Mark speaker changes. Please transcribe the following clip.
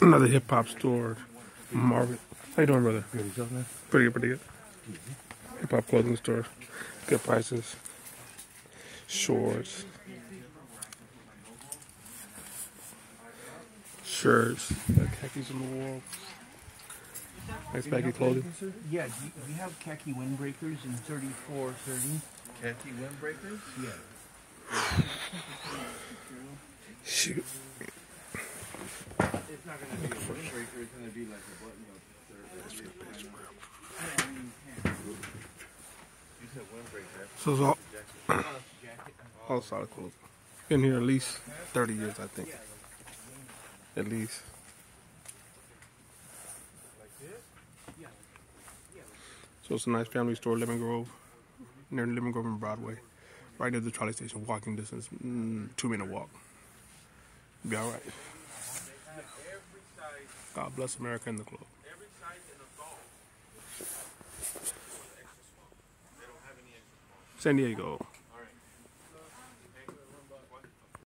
Speaker 1: Another hip hop store. Marvin. How you doing, brother?
Speaker 2: Good yourself, man.
Speaker 1: Pretty good, pretty good. Mm-hmm. Hip hop clothing store. Good prices. Shorts. Shirts. Got khakis in the wall. Nice baggy clothing.
Speaker 3: Yeah, we- we have khaki windbreakers in 34, 30.
Speaker 2: Khaki windbreakers?
Speaker 3: Yeah.
Speaker 1: Shoot.
Speaker 2: It's not gonna be a windbreaker, it's gonna be like a button up.
Speaker 1: So all, all solid clothing. Been here at least 30 years, I think. At least. So it's a nice family store, Lemon Grove, near Lemon Grove and Broadway, right near the trolley station, walking distance, mm, two minute walk. Be all right. God bless America and the globe. San Diego.